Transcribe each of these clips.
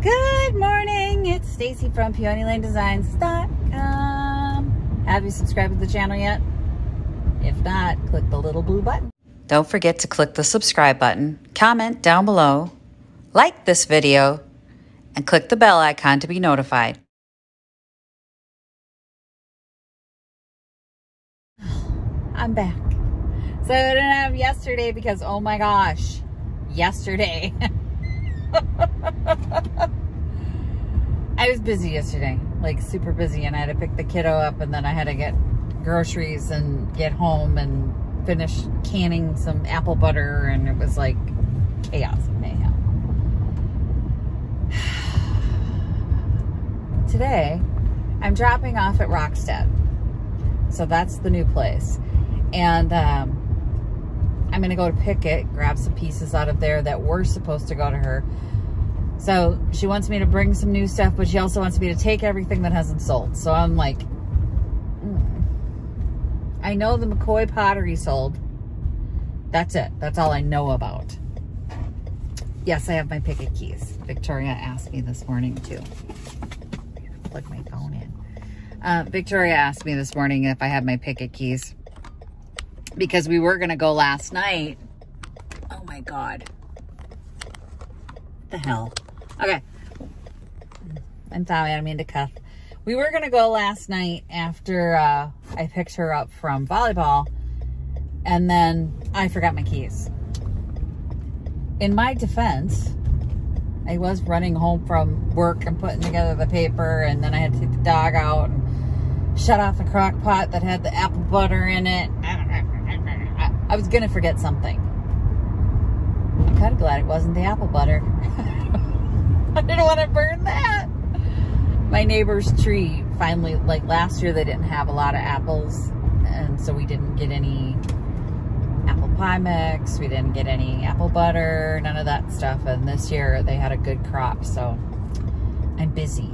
Good morning. It's Stacy from PeonyLaneDesigns.com. Have you subscribed to the channel yet? If not, click the little blue button. Don't forget to click the subscribe button, comment down below, like this video, and click the bell icon to be notified. I'm back. So I didn't have yesterday because, oh my gosh, yesterday. I was busy yesterday, like super busy, and I had to pick the kiddo up, and then I had to get groceries and get home and finish canning some apple butter, and it was like chaos and mayhem. Today, I'm dropping off at Rockstead. So that's the new place. And um, I'm going to go to Picket, grab some pieces out of there that were supposed to go to her. So she wants me to bring some new stuff, but she also wants me to take everything that hasn't sold. So I'm like, mm. I know the McCoy pottery sold. That's it. That's all I know about. Yes, I have my Picket keys. Victoria asked me this morning too. Plug my phone in. Uh, Victoria asked me this morning if I had my Picket keys because we were going to go last night. Oh my God. the hell? Okay. I'm sorry, I mean to cuff. We were going to go last night after uh, I picked her up from volleyball and then I forgot my keys. In my defense, I was running home from work and putting together the paper and then I had to take the dog out and shut off the crock pot that had the apple butter in it. I was going to forget something. I'm kind of glad it wasn't the apple butter. I didn't want to burn that. My neighbor's tree finally, like last year, they didn't have a lot of apples. And so we didn't get any apple pie mix. We didn't get any apple butter, none of that stuff. And this year they had a good crop. So I'm busy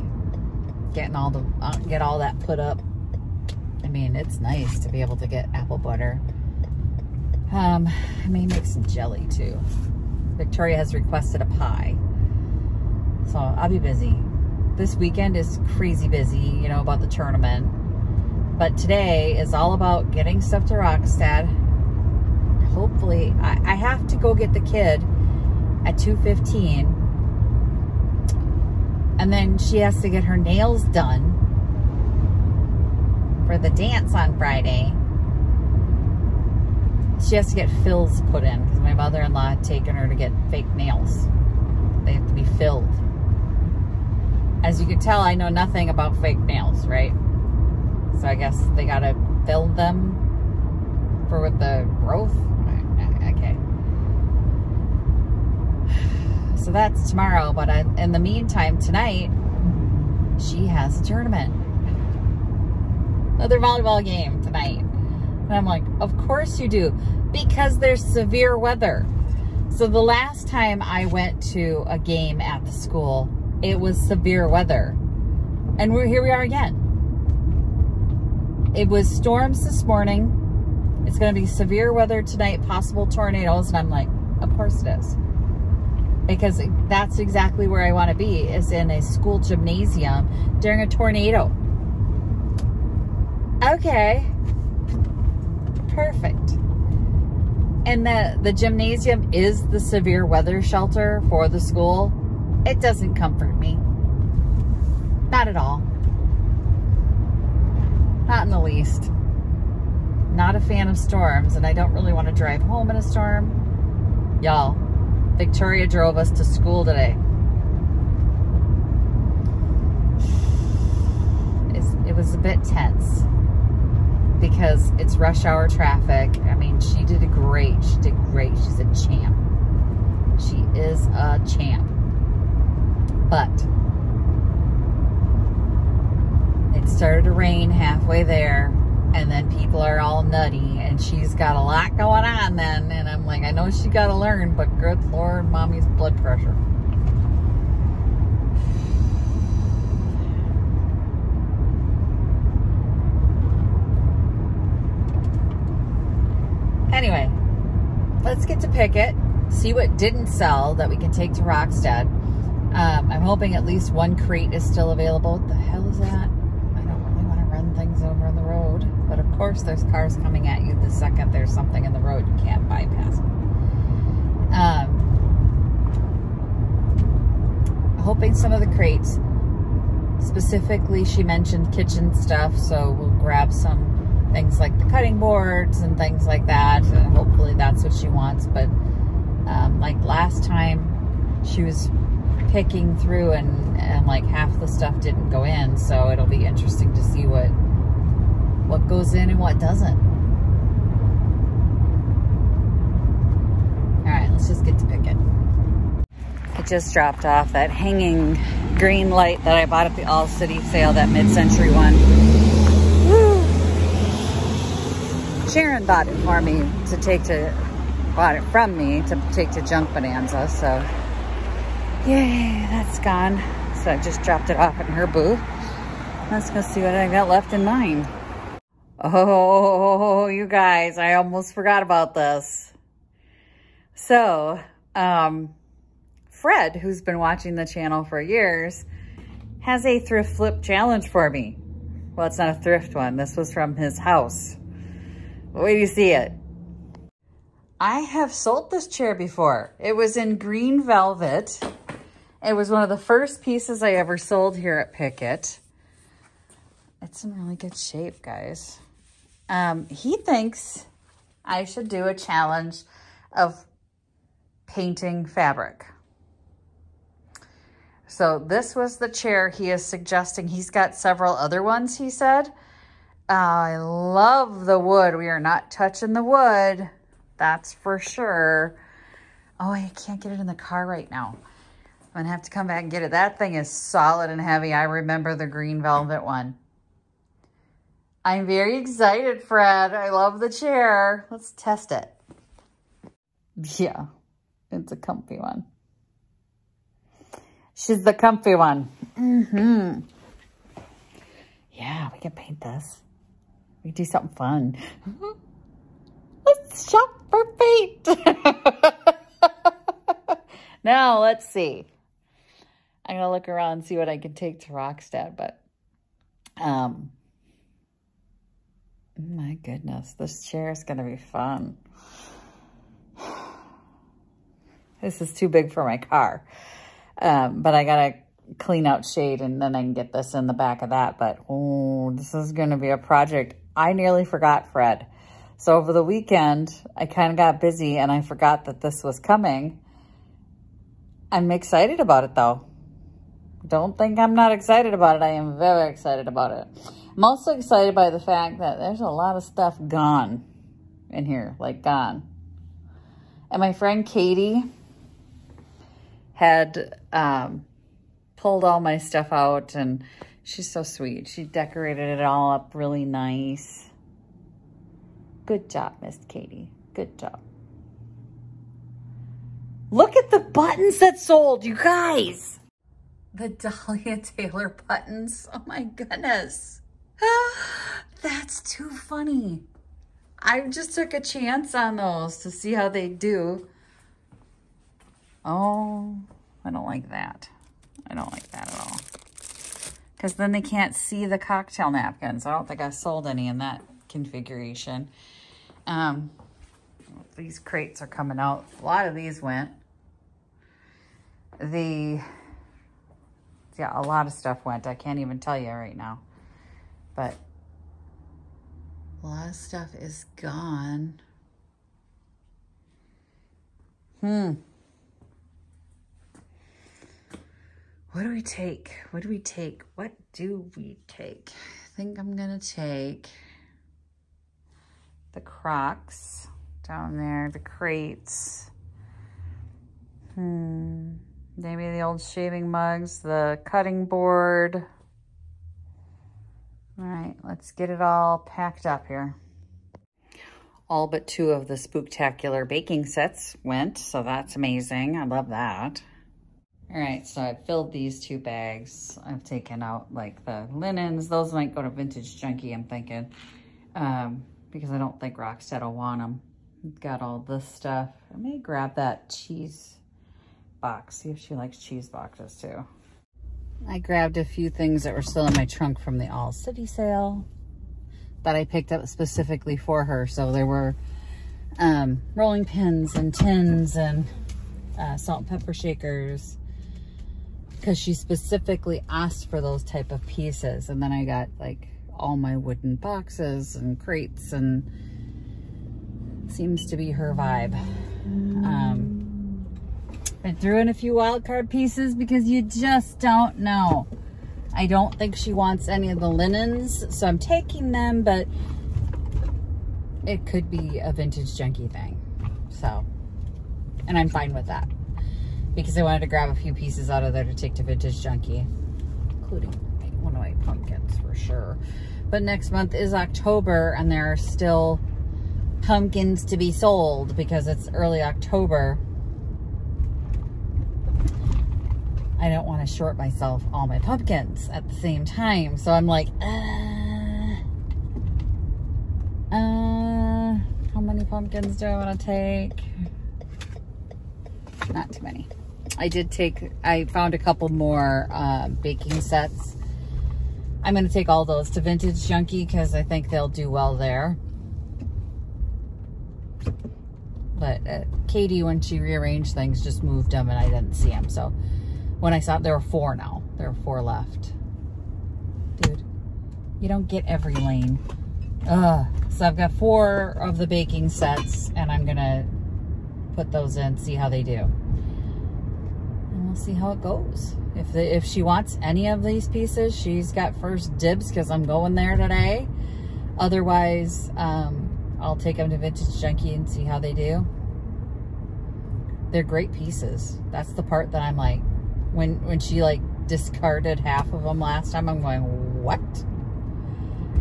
getting all the, uh, get all that put up. I mean, it's nice to be able to get apple butter. Um, I may make some jelly too. Victoria has requested a pie. So I'll be busy. This weekend is crazy busy, you know, about the tournament. But today is all about getting stuff to Rockstad. Hopefully, I, I have to go get the kid at 2.15. And then she has to get her nails done for the dance on Friday. She has to get fills put in because my mother-in-law had taken her to get fake nails. They have to be filled. As you can tell, I know nothing about fake nails, right? So I guess they got to fill them for with the growth. Okay. So that's tomorrow, but in the meantime, tonight, she has a tournament. Another volleyball game tonight. And I'm like, of course you do, because there's severe weather. So the last time I went to a game at the school, it was severe weather. And we're here we are again. It was storms this morning. It's going to be severe weather tonight, possible tornadoes. And I'm like, of course it is. Because that's exactly where I want to be, is in a school gymnasium during a tornado. Okay. Perfect. And the, the gymnasium is the severe weather shelter for the school. It doesn't comfort me. Not at all. Not in the least. Not a fan of storms, and I don't really want to drive home in a storm. Y'all, Victoria drove us to school today. It was a bit tense because it's rush hour traffic. I mean, she did a great. She did great. She's a champ. She is a champ. But it started to rain halfway there and then people are all nutty and she's got a lot going on then and I'm like I know she got to learn but good lord mommy's blood pressure. Anyway let's get to Picket see what didn't sell that we can take to Rockstead Um, I'm hoping at least one crate is still available. What the hell is that? I don't really want to run things over on the road. But of course, there's cars coming at you the second there's something in the road you can't bypass. Um, hoping some of the crates, specifically she mentioned kitchen stuff, so we'll grab some things like the cutting boards and things like that. And hopefully that's what she wants. But um, like last time, she was picking through and, and like half the stuff didn't go in. So it'll be interesting to see what what goes in and what doesn't. All right, let's just get to picking. I just dropped off that hanging green light that I bought at the All City sale, that mid-century one. Woo. Sharon bought it for me to take to, bought it from me to take to Junk Bonanza, so Yay, that's gone. So I just dropped it off in her booth. Let's go see what I got left in mine. Oh, you guys, I almost forgot about this. So, um, Fred, who's been watching the channel for years, has a thrift flip challenge for me. Well, it's not a thrift one. This was from his house. Wait do you see it. I have sold this chair before. It was in green velvet. It was one of the first pieces I ever sold here at Pickett. It's in really good shape, guys. Um, he thinks I should do a challenge of painting fabric. So this was the chair he is suggesting. He's got several other ones, he said. Uh, I love the wood. We are not touching the wood. That's for sure. Oh, I can't get it in the car right now. I'm gonna have to come back and get it. That thing is solid and heavy. I remember the green velvet one. I'm very excited, Fred. I love the chair. Let's test it. Yeah, it's a comfy one. She's the comfy one. Mm-hmm. Yeah, we can paint this. We do something fun. Let's shop for paint. now, let's see. I'm to look around and see what I can take to Rockstead, but, um, my goodness, this chair is to be fun. This is too big for my car. Um, but I got to clean out shade and then I can get this in the back of that. But, oh, this is to be a project. I nearly forgot Fred. So over the weekend, I kind of got busy and I forgot that this was coming. I'm excited about it though. Don't think I'm not excited about it. I am very excited about it. I'm also excited by the fact that there's a lot of stuff gone in here, like gone. And my friend Katie had um, pulled all my stuff out and she's so sweet. She decorated it all up really nice. Good job, Miss Katie. Good job. Look at the buttons that sold, you guys the Dahlia Taylor buttons. Oh my goodness. That's too funny. I just took a chance on those to see how they do. Oh, I don't like that. I don't like that at all. Because then they can't see the cocktail napkins. I don't think I sold any in that configuration. Um, these crates are coming out. A lot of these went. The yeah, a lot of stuff went. I can't even tell you right now. But a lot of stuff is gone. Hmm. What do we take? What do we take? What do we take? I think I'm going to take the Crocs down there, the crates. Hmm. Maybe the old shaving mugs, the cutting board. All right, let's get it all packed up here. All but two of the Spooktacular baking sets went, so that's amazing. I love that. All right, so I've filled these two bags. I've taken out like the linens. Those might go to Vintage Junkie, I'm thinking, um, because I don't think Rockstead will want them. Got all this stuff. I may grab that cheese box. See if she likes cheese boxes too. I grabbed a few things that were still in my trunk from the All City sale that I picked up specifically for her. So there were um, rolling pins and tins and uh, salt and pepper shakers because she specifically asked for those type of pieces. And then I got like all my wooden boxes and crates and seems to be her vibe. Um, I threw in a few wild card pieces because you just don't know. I don't think she wants any of the linens, so I'm taking them, but it could be a vintage junkie thing. So, and I'm fine with that because I wanted to grab a few pieces out of there to take to vintage junkie, including one of my pumpkins for sure. But next month is October and there are still pumpkins to be sold because it's early October. I don't want to short myself all my pumpkins at the same time. So I'm like, uh, uh, how many pumpkins do I want to take? Not too many. I did take, I found a couple more uh, baking sets. I'm going to take all those to Vintage Junkie because I think they'll do well there. But uh, Katie, when she rearranged things, just moved them and I didn't see them. So when I saw, there were four now. There are four left. Dude, you don't get every lane. Ugh. So I've got four of the baking sets and I'm to put those in, see how they do. And we'll see how it goes. If the, if she wants any of these pieces, she's got first dibs because I'm going there today. Otherwise, um, I'll take them to Vintage Junkie and see how they do. They're great pieces. That's the part that I'm like, when, when she like discarded half of them last time, I'm going, what?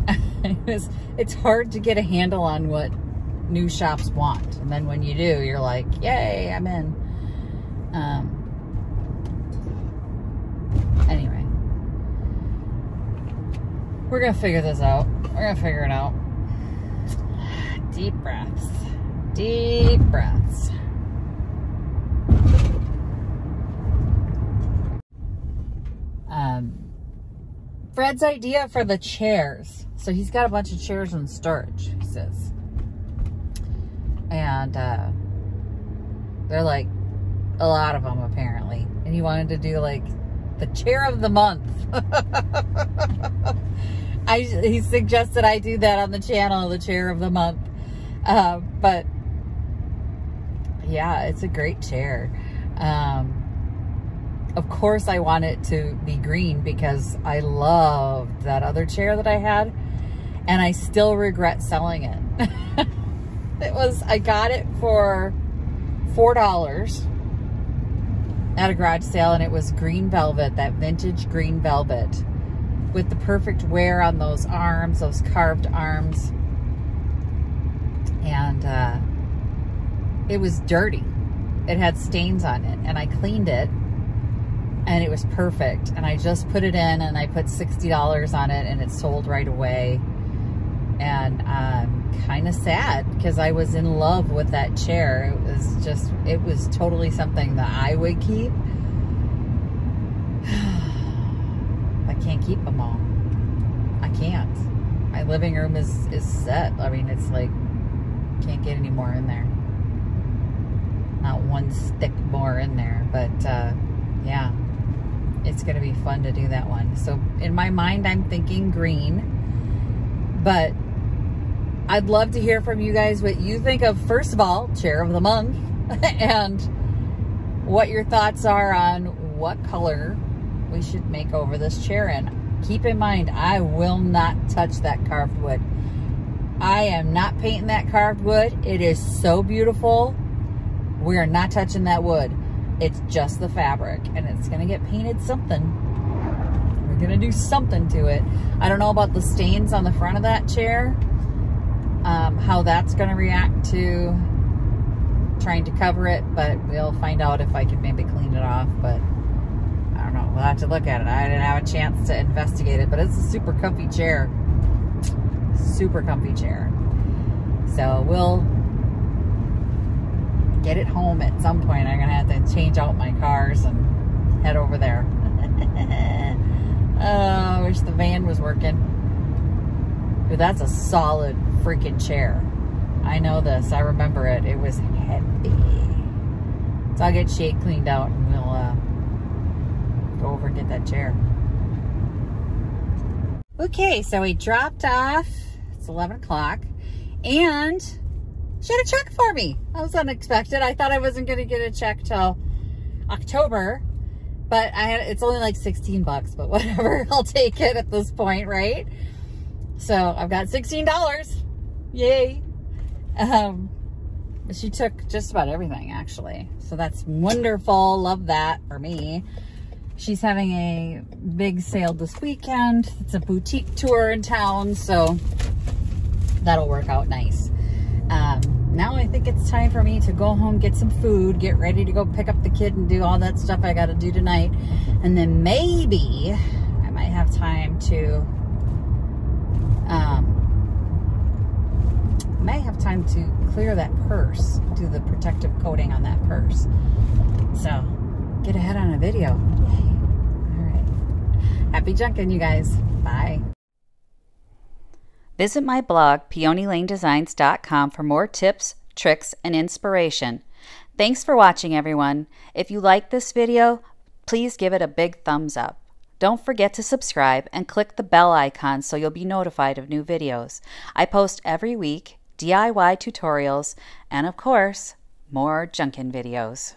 it's, it's hard to get a handle on what new shops want. And then when you do, you're like, yay, I'm in. Um, anyway, we're going to figure this out. We're going to figure it out. Deep breaths. Deep breaths. Um, Fred's idea for the chairs. So he's got a bunch of chairs in storage, he says. And uh, they're like a lot of them apparently. And he wanted to do like the chair of the month. I he suggested I do that on the channel, the chair of the month. Uh, but yeah, it's a great chair. Um, of course I want it to be green because I loved that other chair that I had and I still regret selling it. it was, I got it for $4 at a garage sale and it was green velvet, that vintage green velvet with the perfect wear on those arms, those carved arms. And uh, it was dirty. It had stains on it and I cleaned it and it was perfect. And I just put it in and I put $60 on it and it sold right away. And I'm kind of sad because I was in love with that chair. It was just, it was totally something that I would keep. I can't keep them all. I can't. My living room is, is set. I mean, it's like, can't get any more in there. Not one stick more in there, but uh, yeah it's going to be fun to do that one. So in my mind, I'm thinking green, but I'd love to hear from you guys what you think of, first of all, chair of the month and what your thoughts are on what color we should make over this chair in. Keep in mind, I will not touch that carved wood. I am not painting that carved wood. It is so beautiful. We are not touching that wood. It's just the fabric and it's going to get painted something. We're going to do something to it. I don't know about the stains on the front of that chair. Um, how that's going to react to trying to cover it, but we'll find out if I can maybe clean it off, but I don't know. We'll have to look at it. I didn't have a chance to investigate it, but it's a super comfy chair. Super comfy chair. So we'll get it home at some point. I'm gonna have to change out my cars and head over there. oh, I wish the van was working. Dude, that's a solid freaking chair. I know this. I remember it. It was heavy. So I'll get Shade cleaned out and we'll uh, go over and get that chair. Okay, so we dropped off. It's 11 o'clock. And she had a check for me. That was unexpected. I thought I wasn't going to get a check till October. But I had, it's only like 16 bucks, but whatever. I'll take it at this point, right? So I've got $16. Yay. Um, she took just about everything actually. So that's wonderful. Love that for me. She's having a big sale this weekend. It's a boutique tour in town. So that'll work out nice. Um, now I think it's time for me to go home, get some food, get ready to go pick up the kid and do all that stuff I got to do tonight. And then maybe I might have time to, um, may have time to clear that purse, do the protective coating on that purse. So get ahead on a video. All right. Happy junking, you guys. Bye. Visit my blog, peonylanedesigns.com, for more tips, tricks, and inspiration. Thanks for watching, everyone. If you like this video, please give it a big thumbs up. Don't forget to subscribe and click the bell icon so you'll be notified of new videos. I post every week DIY tutorials, and of course, more Junkin videos.